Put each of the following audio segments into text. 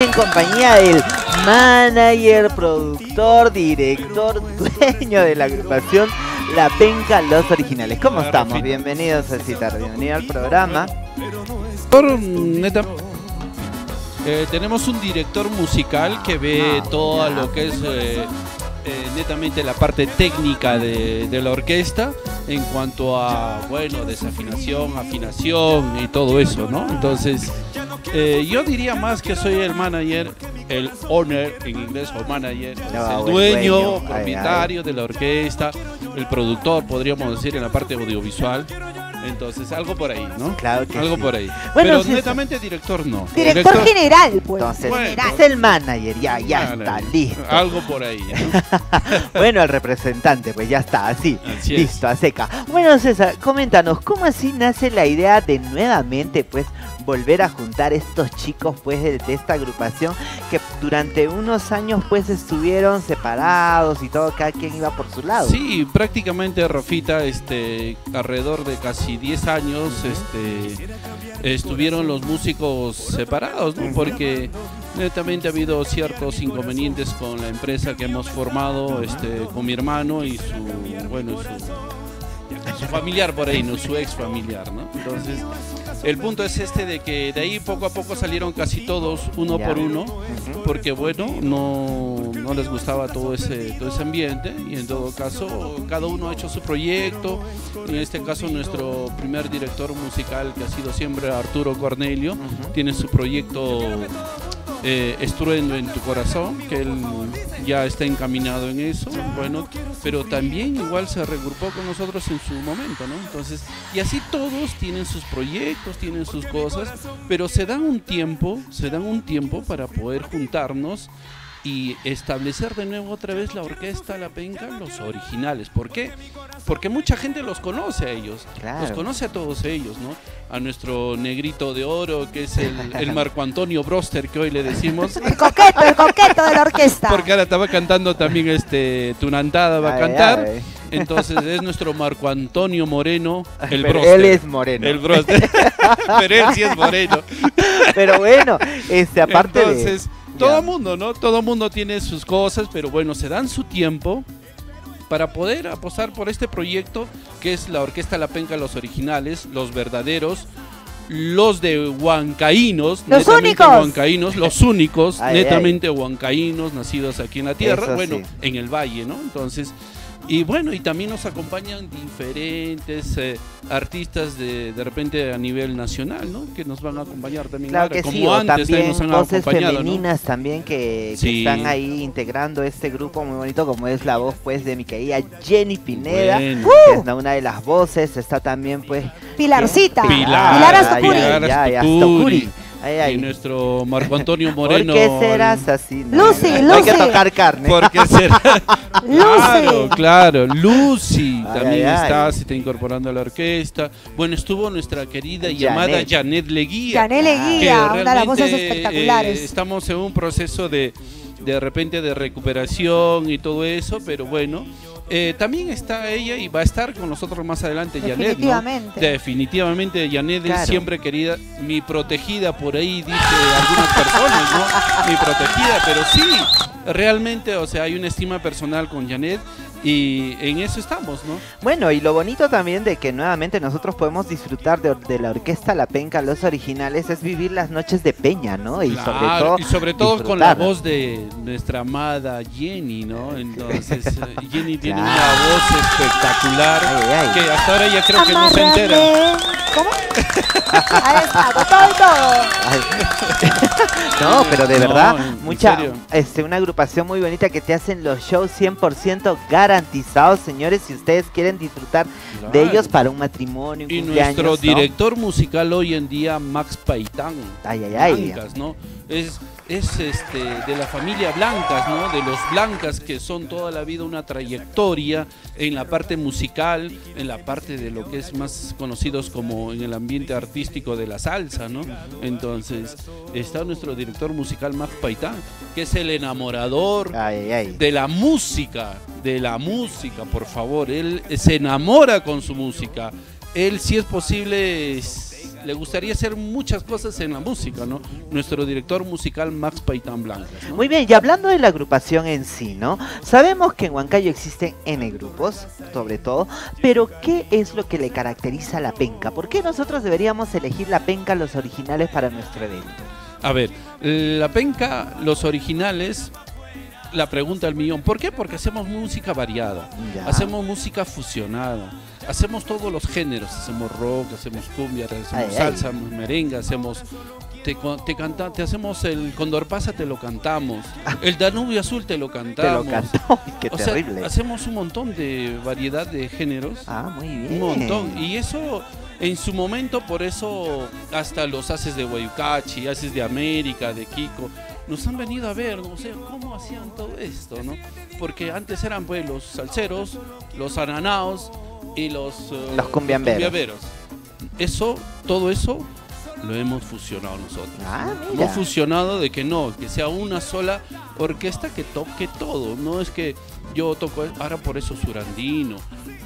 en compañía del manager, productor, director, dueño de la agrupación La Penca Los Originales. ¿Cómo estamos? Bienvenidos a Citar, bienvenido al programa. Por, neta, eh, tenemos un director musical que ve Ah, todo lo que es eh, eh, netamente la parte técnica de, de la orquesta en cuanto a, bueno, desafinación, afinación y todo eso, ¿no? Entonces, eh, yo diría más que soy el manager, el owner en inglés o manager, Ah, el dueño. Ay, propietario de la orquesta, el productor, podríamos decir, en la parte audiovisual. Entonces, algo por ahí, ¿no? Claro que Algo sí. por ahí. Bueno, Pero netamente director no. Director general, pues. Entonces, Bueno. es el manager, ya, ya está, listo. Algo por ahí. ¿no? Bueno, el representante, pues ya está, así. Así es. Listo, a seca. Bueno, César, coméntanos, ¿cómo así nace la idea de nuevamente, pues, volver a juntar estos chicos, pues, de, de esta agrupación que durante unos años, pues, estuvieron separados y todo, cada quien iba por su lado? Sí, prácticamente Rafita, este, alrededor de casi 10 años, este, estuvieron los músicos separados, ¿no? Porque netamente ha habido ciertos inconvenientes con la empresa que hemos formado, este, con mi hermano y su, bueno, su, su familiar por ahí, ¿no? Su ex familiar, ¿no? Entonces, el punto es este de que de ahí poco a poco salieron casi todos, uno por uno, porque bueno, no, no les gustaba todo ese, todo ese ambiente y en todo caso cada uno ha hecho su proyecto. En este caso nuestro primer director musical que ha sido siempre Arturo Cornelio tiene su proyecto eh, Estruendo en tu corazón, que él ya está encaminado en eso, bueno, pero también igual se regrupó con nosotros en su momento, ¿no? Entonces, y así todos tienen sus proyectos, tienen sus cosas, pero se dan un tiempo, se dan un tiempo para poder juntarnos y establecer de nuevo otra vez la orquesta La Penca, los originales. ¿Por qué? Porque mucha gente los conoce a ellos, Claro. los conoce a todos ellos, ¿no? A nuestro negrito de oro, que es el, el Marco Antonio Broster, que hoy le decimos. El coqueto, el coqueto de la orquesta. Porque ahora estaba cantando también este Tunantada va a cantar. ay. Entonces es nuestro Marco Antonio Moreno, el Pero Broster. él es moreno. El Broster. Pero él sí es moreno. Pero bueno, este, aparte de... Todo mundo, ¿no? Todo el mundo tiene sus cosas, pero bueno, se dan su tiempo para poder apostar por este proyecto que es la Orquesta La Penca, los originales, los verdaderos, los de huancaínos, Los netamente únicos. huancaínos, los únicos, Ay, ay. netamente huancaínos, nacidos aquí en la tierra, Eso bueno, sí. en el valle, ¿no? Entonces, y bueno, y también nos acompañan diferentes eh, artistas de, de repente a nivel nacional, ¿no? Que nos van a acompañar también Claro ahora, que como sí, o antes también nos han voces femeninas también que, que Sí. están ahí integrando este grupo muy bonito como es la voz pues de mi querida Jenny Pineda, Bueno. que es una de las voces, está también pues Pilarcita. Pilar, Pilar. Pilar. Ay, ay. Y nuestro Marco Antonio Moreno. ¿Por qué serás así? no? Lucy, Hay Lucy. que tocar carne. ¿Por qué será? Claro, Lucy. claro. Lucy Ay, también ay, está, ay. se está incorporando a la orquesta. Bueno, estuvo nuestra querida Janet. llamada Janet Leguía. Janelle Ah, que Guía, una de las voces espectaculares. eh, estamos en un proceso de de repente de recuperación y todo eso, pero bueno. Eh, también está ella y va a estar con nosotros más adelante, Janet. ¿no? Definitivamente. Definitivamente, Janet Claro. es siempre querida, mi protegida por ahí, dice algunas personas, ¿no? Mi protegida, pero sí, realmente, o sea, hay una estima personal con Janet y en eso estamos, ¿no? Bueno, y lo bonito también de que nuevamente nosotros podemos disfrutar de, de la orquesta La Penca, los originales, es vivir las noches de Peña, ¿no? Y sobre todo y sobre todo con la voz de nuestra amada Jenny, ¿no? Entonces, Jenny tiene Claro. una voz espectacular Ay, ay. que hasta ahora ya creo que no se entera. ¿Cómo? Ahí está, con todo y todo. Ay. no, pero de No, verdad, en mucha, serio. este, una agrupación muy bonita que te hacen los shows 100% garantizados, señores, si ustedes quieren disfrutar de Claro. ellos para un matrimonio, un Y cumpleaños, nuestro ¿no? director musical hoy en día, Max Paitán. Ay, ay, ay. Blancas, ¿no? Es, es este, de la familia Blancas, ¿no? De los Blancas que son toda la vida una trayectoria en la parte musical, en la parte de lo que es más conocidos como en el ambiente artístico de la salsa, ¿no? Entonces, está nuestro director musical Max Paitán, que es el enamorador Ay, ay, ay. de la música, de la música, por favor. Él se enamora con su música. Él, si es posible, es- le gustaría hacer muchas cosas en la música, ¿no? Nuestro director musical Max Paitán Blancas. ¿no? Muy bien, y hablando de la agrupación en sí, ¿no? Sabemos que en Huancayo existen N grupos, sobre todo, pero ¿qué es lo que le caracteriza a la penca? ¿Por qué nosotros deberíamos elegir la penca los originales para nuestro evento? A ver, la penca, los originales, la pregunta al millón. ¿Por qué? Porque hacemos música variada, Ya. hacemos música fusionada, hacemos todos los géneros, hacemos rock, hacemos cumbia, hacemos Ay, ay. salsa, merengue, hacemos te, te canta, te hacemos el Condor Pasa, te lo cantamos, el Danubio Azul te lo Te cantamos. lo cantó, qué o sea, terrible. hacemos un montón de variedad de géneros. Ah, muy bien. Un montón. Y eso, en su momento, por eso hasta los haces de Guayucachi, haces de América, de Kiko, nos han venido a ver, ¿no? o sea, cómo hacían todo esto, ¿no? Porque antes eran pues los salseros, los ananaos y los, eh, Los cumbiamberos. cumbiamberos. Eso, todo eso lo hemos fusionado nosotros. Ah, Hemos fusionado de que no, que sea una sola orquesta que toque todo. No es que yo toco, ahora por eso Surandino,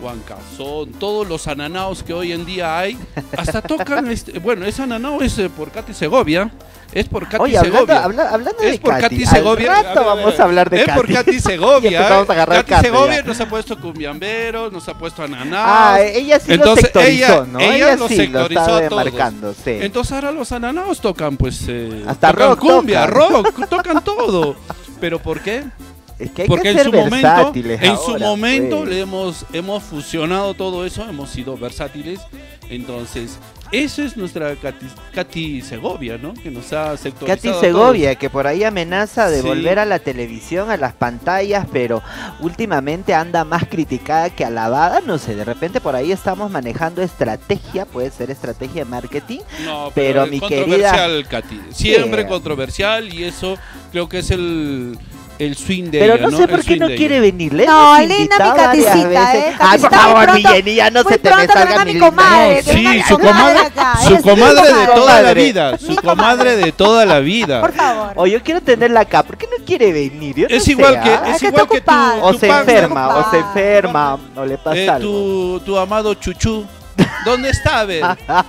Huancazón, todos los ananaos que hoy en día hay, hasta tocan, este, bueno, ese ananao es eh, por Katy Segovia, es por Katy Oye, hablando, Segovia. habla- hablando Es de por Katy, Katy al Segovia. rato A ver, vamos a hablar de Es Katy. por Katy Segovia. empezamos a agarrar Katy Segovia ya. nos ha puesto cumbiamberos, nos ha puesto ananaos. Ah, ella sí Entonces, lo sectorizó, ella- ¿no? ella lo sí sectorizó lo demarcando, sí. Entonces ahora los ananaos tocan pues eh, Hasta tocan rock cumbia, tocan. rock, tocan todo. ¿Pero por qué? Es que hay Porque que en ser su momento, en su momento pues. le hemos hemos fusionado todo eso, hemos sido versátiles. Entonces, eso es nuestra Katy, Katy Segovia, ¿no? Que nos ha sectorizado. Katy Segovia, que por ahí amenaza de Sí. volver a la televisión, a las pantallas, pero últimamente anda más criticada que alabada. No sé, de repente por ahí estamos manejando estrategia, puede ser estrategia de marketing. No, pero pero, mi es querida- controversial, Katy. Siempre controversial y eso creo que es el, el swing de Pero ella, no sé El por qué no quiere ella. venir. Le No, linda mi veces. ¿eh? Ay, por Katycita, muy favor, no se te me salga mi comadre, Sí, su comadre comadre, su de toda la vida, su comadre. de toda la vida. Por favor. O yo quiero tenerla acá, ¿por qué no quiere venir? Yo no Es sé, igual que, ¿ah? Es igual que tu, ocupada. O se enferma, o se enferma, o le pasa eh, algo. tu, tu amado Chuchu. ¿Dónde está, a ver? Ah,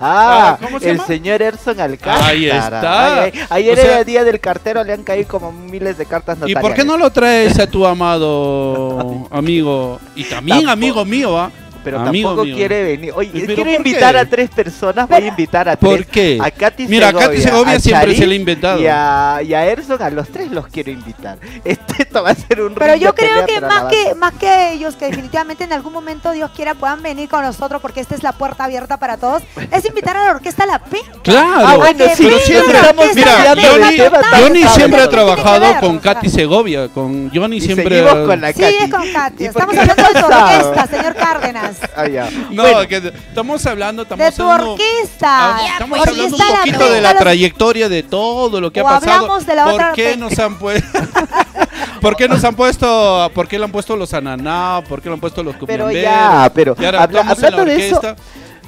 Ah, ¿cómo se el llama? señor Erson Alcántara. Ahí está. Ay, ay, ayer O sea- era el día del cartero, le han caído como miles de cartas ¿Y notariales. por qué no lo traes a tu amado amigo? Y también Tampoco. amigo mío, ¿ah? Pero Amigo tampoco mío. quiere venir. Oye, Pero quiero ¿por invitar qué? a tres personas, voy a invitar a tres. ¿Por qué? A Katy Mira, a Katy Segovia a siempre se le ha inventado. Y a, y a Erson, a los tres los quiero invitar. Este, esto va a ser un Pero yo creo que más que más que ellos, que definitivamente en algún momento Dios quiera puedan venir con nosotros, porque esta es la puerta abierta para todos, es invitar a la orquesta La Penca. Claro. Ah, bueno, sí, pero siempre, estamos mira, Johnny, Johnny siempre ha trabajado ver, con. Katy Segovia, con Johnny siempre. seguimos con la Sí, es con Katy. ¿Y por Estamos hablando de tu pasado? orquesta, señor Cárdenas. No, Bueno, que estamos hablando, estamos De tu hablando- orquesta. Ah, Estamos hablando un la poquito de la trayectoria de todo lo que O ha pasado. hablamos de la ¿Por otra qué nos han puesto? ¿Por qué nos han puesto? ¿Por qué le han puesto los ananá? ¿Por qué le han puesto los Pero ya, pero habla- estamos en la hablando de eso,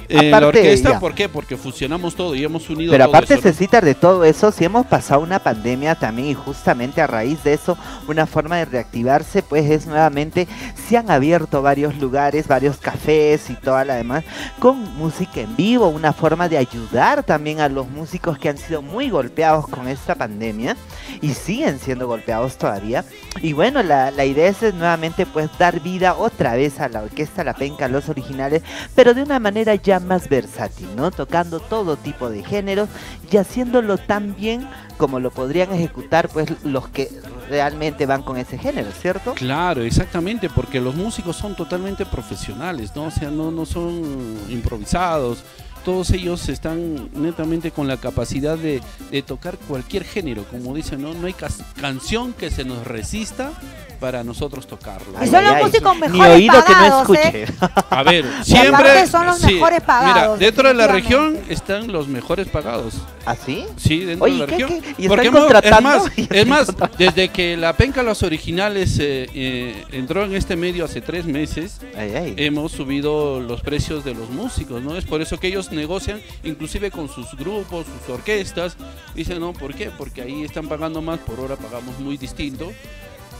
la orquesta, ya. ¿por qué? Porque fusionamos todo y hemos unido Pero todo aparte, eso, ¿no? Cecitar, de todo eso, si hemos pasado una pandemia también y justamente a raíz de eso, una forma de reactivarse, pues es nuevamente, se han abierto varios lugares, varios cafés y toda la demás, con música en vivo, una forma de ayudar también a los músicos que han sido muy golpeados con esta pandemia y siguen siendo golpeados todavía. Y bueno, la, la idea es nuevamente pues dar vida otra vez a la orquesta La Penca, los originales, pero de una manera ya más versátil, ¿no? Tocando todo tipo de géneros y haciéndolo tan bien como lo podrían ejecutar pues los que realmente van con ese género, ¿cierto? Claro, exactamente, porque los músicos son totalmente profesionales, ¿no? O sea, no, no son improvisados. Todos ellos están netamente con la capacidad de, de tocar cualquier género, como dicen, ¿no? No hay cas- canción que se nos resista para nosotros tocarlo. Y son los músicos Ni mejores oído que no pagados, escuche. A ver, siempre son los sí, mejores pagados, Mira, dentro de la región están los mejores pagados. ¿Así? Sí, dentro Oye, de la ¿qué- región. qué? ¿Y Porque están hemos- contratando? Es más, ¿Y es más, desde que la penca Los Originales eh, eh, entró en este medio hace tres meses, Ay, ay. hemos subido los precios de los músicos, ¿no? Es por eso que ellos negocian, inclusive con sus grupos, sus orquestas. Dicen, ¿no? ¿Por qué? Porque ahí están pagando más, por hora pagamos muy distinto.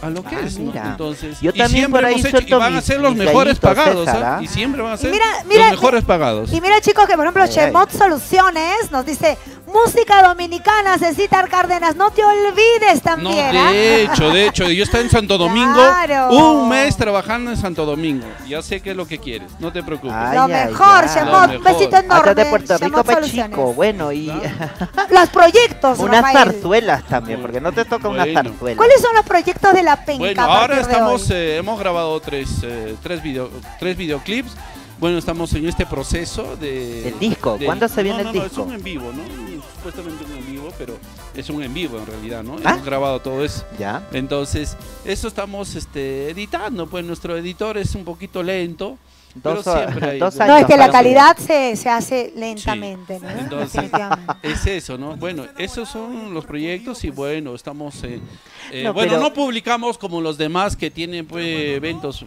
a lo que Ah, es, ¿no? mira. Yo y también siempre por ahí hemos hecho, y van a ser los mejores pagados, César, ¿ah? ¿ah? Y siempre van a ser mira- mira- los mejores pagados. Y mira chicos que por ejemplo Ay, Shemot Soluciones nos dice música dominicana Cecitar Cárdenas no te olvides No, también ¿ah? de hecho, de hecho, yo estoy en Santo Domingo, Claro. un mes trabajando en Santo Domingo. Ya sé qué es lo que quieres, no te preocupes. Ay, lo ay, mejor. Shemot Lo un besito enorme Hasta de Puerto Rico, pues chico. Bueno, y los proyectos unas Rafael. zarzuelas también, porque no te toca unas Bueno. zarzuelas. ¿cuáles son los proyectos de la penca Bueno, ahora estamos, eh, hemos grabado tres, eh, tres, video, tres videoclips. Bueno, estamos en este proceso de... ¿El disco? de- ¿Cuándo se viene no, el no, disco? No, es un en vivo, ¿no? Supuestamente un en vivo, pero es un en vivo en realidad, ¿no? ¿Ah? Hemos grabado todo eso. ¿Ya? Entonces, eso estamos este, editando, pues nuestro editor es un poquito lento. Dos, Pero siempre hay- dos No, no años es que la calidad se, se hace lentamente ¿no? Entonces- Es eso, ¿no? Bueno, esos son los proyectos y bueno, estamos... eh, eh, No, bueno, pero- no publicamos como los demás que tienen pues eventos.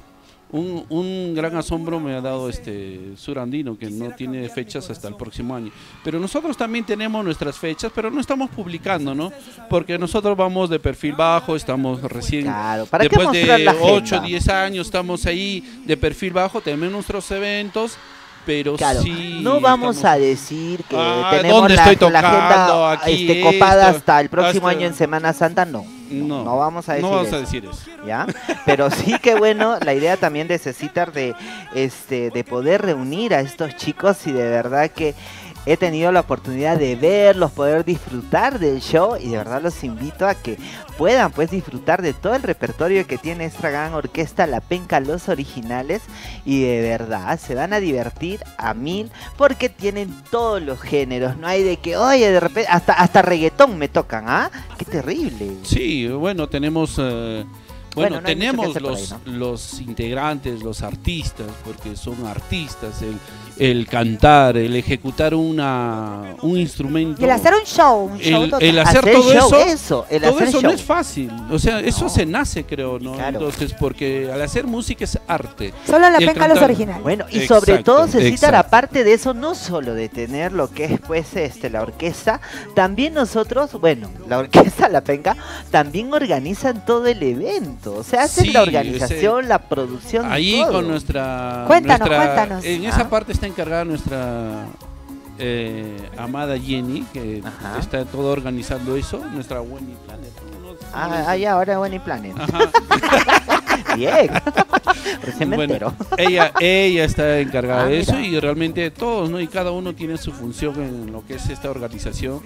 Un, un gran asombro me ha dado este Surandino, que no tiene fechas hasta el próximo año. Pero nosotros también tenemos nuestras fechas, pero no estamos publicando, ¿no? Porque nosotros vamos de perfil bajo, estamos recién... Claro, ¿para Después de la agenda? 8, 10 años estamos ahí de perfil bajo, tenemos nuestros eventos, pero Claro, sí... no vamos estamos- a decir que Ah, tenemos ¿dónde la, estoy la agenda? Aquí este, copada esto, hasta el próximo hasta- año en Semana Santa, no. No, No vamos a decir no vamos eso. a decir eso. ¿ya? Pero sí que bueno, la idea también de Cecitar de, este, de poder reunir a estos chicos y de verdad que he tenido la oportunidad de verlos, poder disfrutar del show y de verdad los invito a que puedan pues disfrutar de todo el repertorio que tiene esta gran orquesta La Penca Los Originales y de verdad se van a divertir a mil porque tienen todos los géneros, no hay de que, oye, de repente hasta, hasta reggaetón me tocan, ¿ah? Qué terrible. Sí, bueno, tenemos... eh, Bueno, no tenemos los, ahí, los integrantes, los artistas, porque son artistas, el, el cantar, el ejecutar una, un instrumento. el hacer un show un show el- total. el hacer Hacer todo show, eso, eso, el todo hacer eso show. no es fácil. O sea, eso No. se nace, creo, ¿no? Claro. Entonces, porque al hacer música es arte. solo en la penca los originales Bueno, y sobre Exacto, todo Cecitar, exacto. aparte de eso, no solo de tener lo que es pues este la orquesta, también nosotros, bueno, la orquesta La Penca, también organizan todo el evento. O sea, hacen Sí, la organización, la producción. Ahí todo. con nuestra. Cuéntanos, nuestra- cuéntanos. En Ah. esa parte está encargada nuestra eh, amada Jenny, que Ajá. está todo organizando eso. Nuestra Wendy Planet. ¿no? No- Ah, ah, ya, ahora Bunny Planet. Ajá. Bien. Recién me Bueno, entero. ella, ella está encargada Ah, de eso mira. y realmente todos, ¿no? Y cada uno tiene su función en lo que es esta organización,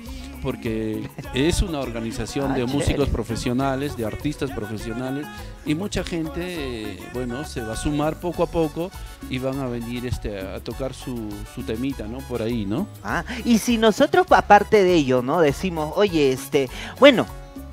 porque es una organización Ah, de chévere. músicos profesionales, de artistas profesionales, y mucha gente, eh, bueno, se va a sumar poco a poco y van a venir este, a tocar su, su temita, ¿no? Por ahí, ¿no? Ah, y si nosotros, aparte de ello, ¿no? Decimos, oye, este, bueno,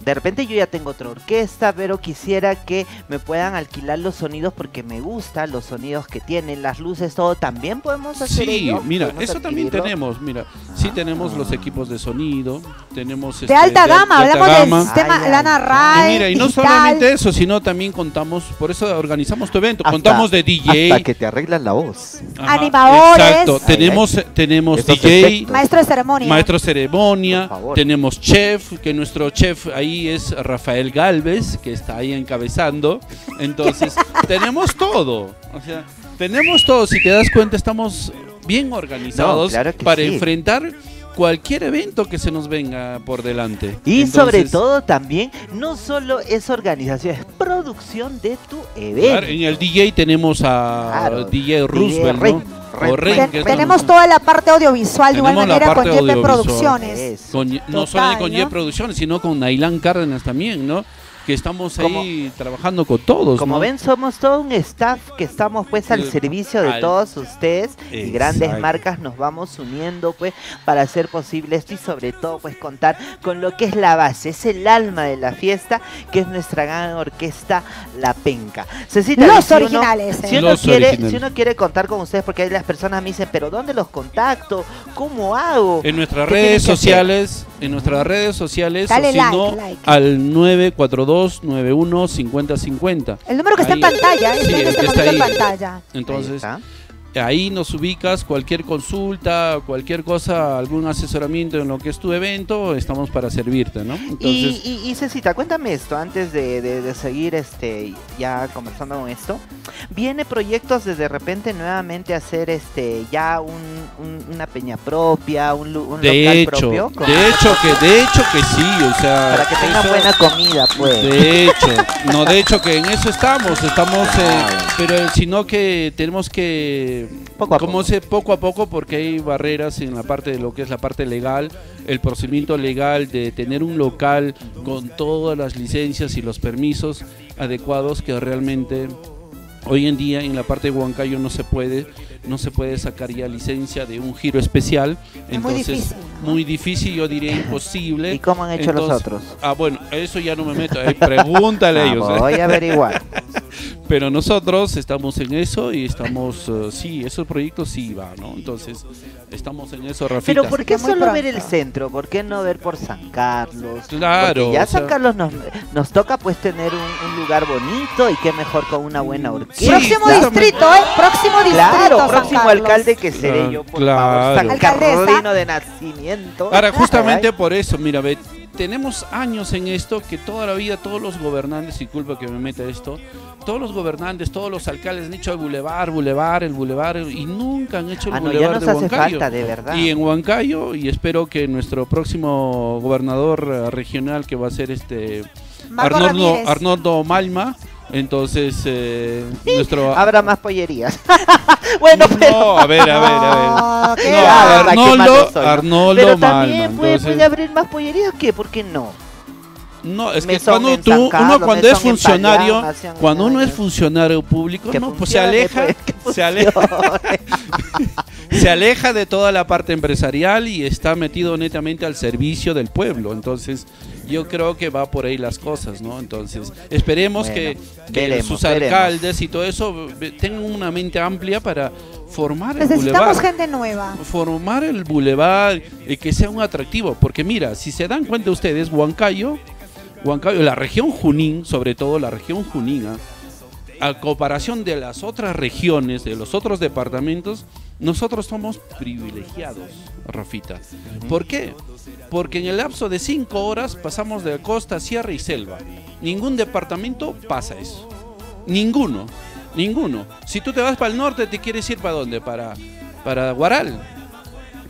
de repente yo ya tengo otra orquesta, pero quisiera que me puedan alquilar los sonidos porque me gustan los sonidos que tienen, las luces, todo. También podemos hacer Sí, ello? mira, ¿Podemos eso también tenemos, mira, sí tenemos los equipos de sonido, tenemos... de este, alta gama de alta hablamos del sistema Ay, Lana. Rai Y mira, y no digital. solamente eso, sino también contamos, por eso organizamos tu evento, Hasta- contamos de DJ. Hasta que te arreglan la voz. ajá, Animadores. Exacto, Ay, tenemos, tenemos DJ, efectos. maestro de ceremonia maestro de ceremonia, Por favor. tenemos chef, que nuestro chef ahí es Rafael Galvez, que está ahí encabezando. Entonces, tenemos todo. O sea, tenemos todo. Si te das cuenta, estamos bien organizados claro para sí. enfrentar cualquier evento que se nos venga por delante. Y sobre todo también, no solo es organización, es producción de tu evento. Claro, en el DJ tenemos a Claro, DJ Roosevelt, Ren, ¿no? Tenemos toda la parte audiovisual de igual manera con audiovisual. Producciones con- no solamente con ¿no? Producciones, sino con Nailán Cárdenas también, ¿no? Que estamos Como- ahí trabajando con todos. Como ¿no? ven, somos todo un staff que estamos pues al El- servicio de al- todos ustedes y grandes marcas nos vamos uniendo pues para hacer posible esto y sobre todo pues contar con lo que es la base, es el alma de la fiesta que es nuestra gran orquesta La Penca. Cecita, Los si uno- originales, eh. Si uno, Los quiere, originales. si uno quiere contar con ustedes, porque ahí las personas me dicen, pero ¿dónde los contacto? ¿Cómo hago? En nuestras ¿Qué tienen redes sociales, en nuestras redes sociales, Dale o si like, no, like. al 942-91-5050. el número que está en pantalla. Sí, está el este que está momento en pantalla Ahí Entonces, está. Ahí nos ubicas, cualquier consulta, cualquier cosa, algún asesoramiento en lo que es tu evento, estamos para servirte, ¿no? y, y, y, Cecita, cuéntame esto, antes de, de, seguir este ya conversando con esto, ¿viene proyectos de de repente nuevamente hacer este ya un, una peña propia, un, un de local hecho, propio? De hecho que, de hecho que sí, o sea... Para que tengan buena comida, pues. De hecho, no, de hecho que en eso estamos, estamos, eh, pero sino que tenemos que poco a como poco. se poco a poco porque hay barreras en la parte de lo que es la parte legal, el procedimiento legal de tener un local con todas las licencias y los permisos adecuados que realmente hoy en día en la parte de Huancayo no se puede no se puede sacar ya licencia de un giro especial Es muy entonces difícil, ¿no? muy difícil yo diría imposible ¿Y cómo han hecho los Entonces- otros? ah bueno eso ya no me meto eh, pregúntale a Ah, ellos eh. voy a averiguar. Pero nosotros estamos en eso y estamos, eh, sí, esos proyectos sí va, ¿no? Entonces, estamos en eso, Rafita. Pero ¿por qué Está solo ver el centro? ¿Por qué no ver por San Carlos? Claro, Porque ya o sea- San Carlos nos, nos toca pues tener un, un lugar bonito y qué mejor con una buena orquesta. Sí, próximo claro. distrito, ¿eh? Próximo distrito. Claro, San próximo Carlos. alcalde que seré Claro, yo, por claro. favor. San. Carlino de nacimiento. Ahora, justamente Ay, por eso, mira, ve, tenemos años en esto que toda la vida todos los gobernantes, y culpa que me meta esto, todos los gobernantes, todos los alcaldes han hecho el bulevar, bulevar, el bulevar, y nunca han hecho el Ah, no, bulevar nos de hace Huancayo. falta, de verdad. Y en Huancayo, y espero que nuestro próximo gobernador eh, regional, que va a ser este Arnoldo. Arnoldo Malma, entonces eh, nuestro... Habrá más pollerías. bueno, pero... No, a ver, a ver, a ver. No, No, Ah, qué Arnoldo, soy, ¿no? Arnoldo Pero también puede, entonces- puede abrir más pollerías, ¿qué? ¿Por qué no? No, es que cuando tú, uno cuando es funcionario, cuando uno es funcionario público, no, pues se aleja, pues, se aleja, se aleja de toda la parte empresarial y está metido netamente al servicio del pueblo. Entonces, yo creo que va por ahí las cosas, ¿no? Entonces, esperemos Bueno, que, que veremos, sus veremos. alcaldes y todo eso eh, tengan una mente amplia para formar el Necesitamos bulevar gente nueva. formar el bulevar y que sea un atractivo. Porque mira, si se dan cuenta ustedes, Huancayo, Huancayo, la región Junín, sobre todo la región Junina, a comparación de las otras regiones, de los otros departamentos, nosotros somos privilegiados, Rafita. ¿Por qué? Porque en el lapso de cinco horas pasamos de costa, sierra y selva. Ningún departamento pasa eso. Ninguno. Ninguno. Si tú te vas para el norte, ¿te quieres ir para dónde? Para, para Guaral.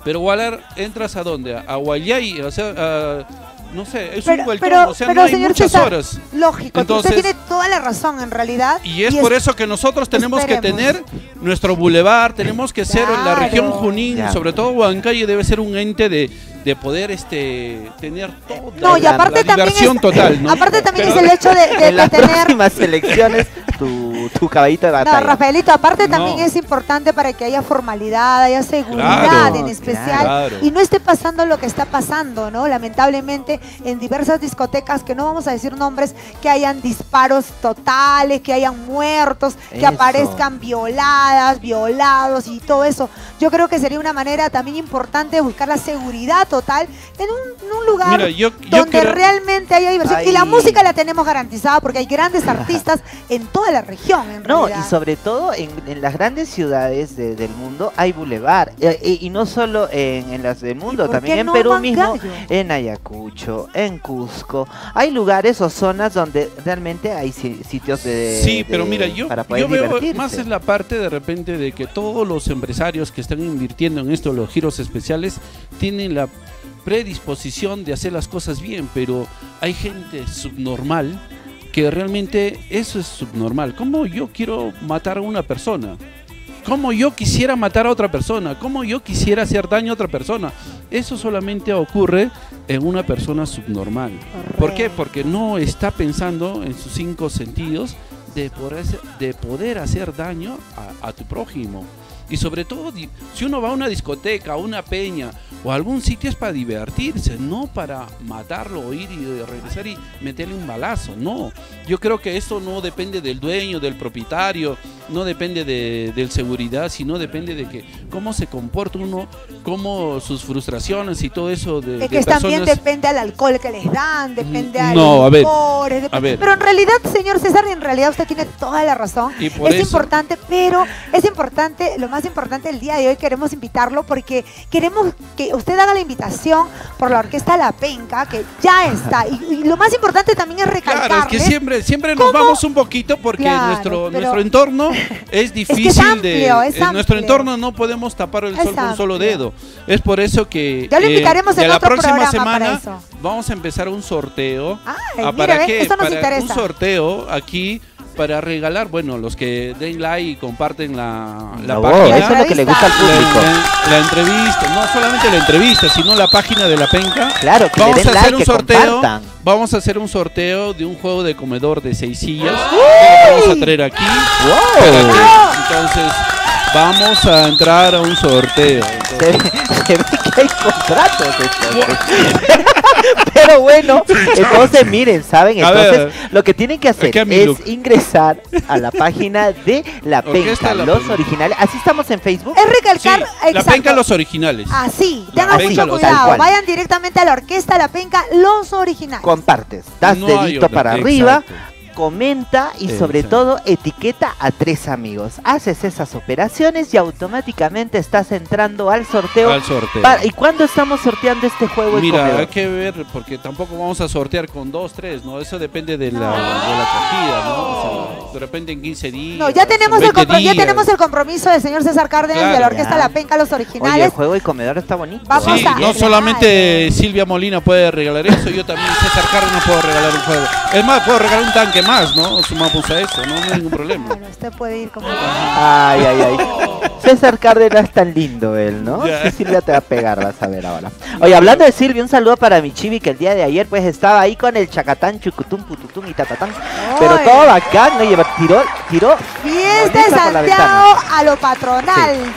Pero Guaral entras a dónde? A Guayay, o sea, a- no sé, es Pero, un vueltón, pero, o sea, pero, no hay señor muchas César, horas. Lógico, Entonces- usted tiene toda la razón en realidad. Y es por eso que nosotros tenemos que tener nuestro bulevar, tenemos que ser la Claro. región Junín, Ya. sobre todo Huancayo debe ser un ente de, de poder este tener toda No, y la, aparte la también diversión es- total, ¿no? Aparte también Pero- es el hecho de, de- en las de tener... próximas elecciones, tu, tu caballito de No, batalla. Rafaelito, aparte No. también es importante para que haya formalidad, haya seguridad Claro, en especial claro. y no esté pasando lo que está pasando, ¿no? Lamentablemente en diversas discotecas, que no vamos a decir nombres, que hayan disparos totales, que hayan muertos, que Eso. aparezcan violadas, violados y todo eso. Yo creo que sería una manera también importante de buscar la seguridad total en un, en un lugar Mira, yo, yo donde creo- realmente haya diversión. Y la música la tenemos garantizada porque hay grandes artistas en toda la región. En No, y sobre todo en, en las grandes ciudades de- del mundo hay bulevar. Eh, eh, y no solo en, en las del mundo, ¿Y por también en no Perú mismo, en Ayacucho, en Cusco. Hay lugares o zonas donde realmente hay si- sitios de. Sí, de- pero mira, yo, para poder yo veo divertirse. más en la parte de repente de que todos los empresarios que están invirtiendo en esto, los giros especiales, tienen la predisposición de hacer las cosas bien, pero hay gente subnormal que realmente eso es subnormal. ¿Cómo yo quiero matar a una persona? ¿Cómo yo quisiera matar a otra persona? ¿Cómo yo quisiera hacer daño a otra persona? Eso solamente ocurre en una persona subnormal. ¿Por qué? Porque no está pensando en sus cinco sentidos de poder, hacer- de poder hacer daño a, a tu prójimo. Y sobre todo, si uno va a una discoteca, a una peña o a algún sitio es para divertirse, no para matarlo o ir y regresar y meterle un balazo. No, yo creo que eso no depende del dueño, del propietario no depende de, del seguridad, sino depende de que cómo se comporta uno, cómo sus frustraciones y todo eso de, Es de que también personas- depende al alcohol que les dan, depende a No, los a ver, a. Pero en realidad, señor César, en realidad usted tiene toda la razón. Y por es eso- importante, pero es importante, lo más importante el día de hoy queremos invitarlo porque queremos que usted haga la invitación por la Orquesta La Penca, que ya está. Y, y lo más importante también es recalcarle. Claro, es que siempre, siempre nos ¿Cómo? vamos un poquito porque Claro, nuestro, nuestro entorno es difícil es amplio, de. es en nuestro amplio. entorno no podemos tapar el Es sol con un solo amplio. dedo. Es por eso que. Ya lo invitaremos ya en la otro próxima programa para semana vamos a empezar un sorteo. Ay, Ah, ¿Para ve, qué? eso nos Para interesa. un sorteo aquí para regalar, bueno, los que den like y comparten la, la No, página. eso es lo que le gusta al público. la- la entrevista, no solamente la entrevista, sino la página de la penca. Claro, que Vamos le a den hacer like, un sorteo. compartan. Vamos a hacer un sorteo de un juego de comedor de seis sillas. que lo vamos a traer aquí. ¡Wow! Entonces, vamos a entrar a un sorteo. Se ve, se ve que hay contratos entonces. Pero bueno, entonces miren, ¿saben? Entonces ver. lo que tienen que hacer es look. ingresar a la página de La Penca, La los originales. Así estamos en Facebook. Es Sí, recalcar, la penca los originales. Así, La tengan mucho cuidado. Vayan directamente a la orquesta La Penca, los originales. Compartes, das No dedito para arriba, exacto. Comenta y sobre todo etiqueta a tres amigos. Haces esas operaciones y automáticamente estás entrando al sorteo. Al sorteo. ¿Y cuándo estamos sorteando este juego? el Mira, comedor? hay que ver, porque tampoco vamos a sortear con dos, tres, ¿no? Eso depende de la, de la acogida, ¿no? O sea, de repente en 15 días. No, ya tenemos, en el 20 compro- ya tenemos el compromiso del señor César Cárdenas y de la Claro. orquesta Ya. La Penca, los Oye, el originales. juego de comedor está bonito. Vamos Sí, a- no Claro. solamente Silvia Molina puede regalar eso, yo también, César Cárdenas, puedo regalar un juego. Es más, puedo regalar un tanque más, ¿no? Sumamos a eso, ¿no? No hay ningún problema. Bueno, usted puede ir como... Ay, ay, ay. César Cárdenas tan lindo él, ¿no? Sí, Silvia te va a pegar, vas a ver ahora. Oye, hablando de Silvia, un saludo para mi chivi que el día de ayer pues estaba ahí con el chacatán, chucutum, pututum y tatatán. Pero todo bacán, ¿no? Lleva- tiró, tiró. Fiesta de Santiago a lo patronal.